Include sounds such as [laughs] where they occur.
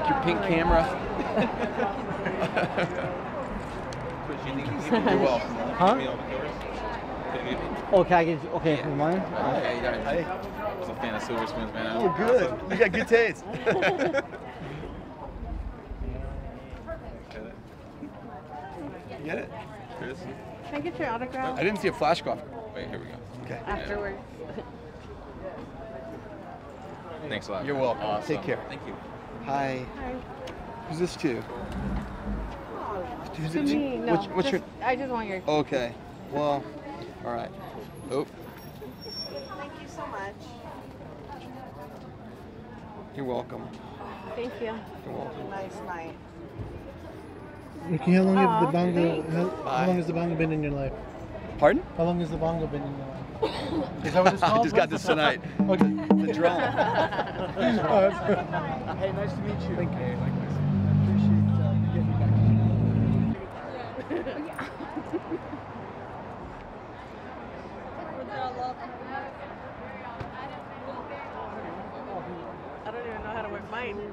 like your pink camera. You're. Huh? Oh, can I get? Okay, yeah. mine. Hey, Hey. I was a fan of Silver Spoons, man. Oh, good. You got good taste. You [laughs] get it? Chris? Can I get your autograph I didn't see a flash card. Wait, here we go. Okay. afterwards? Thanks a lot. You're welcome. Awesome. Take care. Thank you. Hi. Hi. Who's this to? Oh, Who's To it me, no. What's, what's your? just- I just want your. Okay. Well, all right. Oh, Thank you so much. you're welcome. Thank you. You're welcome. Nice night. Ricky, how long Aw, have the bongo? How, how long has the bongo been in your life? Pardon? How long has the bongo been in your life? [coughs] Is that what it's [laughs] I just got this tonight. [laughs] Okay. The drum. That's good. hey, nice to meet you. Thank you. Appreciate uh, you getting me back. I don't even know how to work mine.